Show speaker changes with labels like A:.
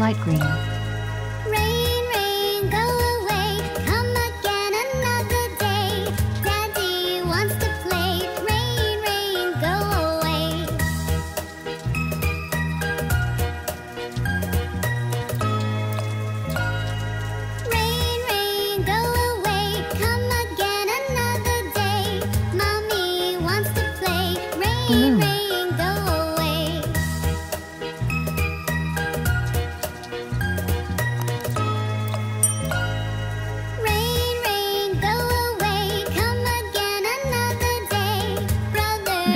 A: light
B: green.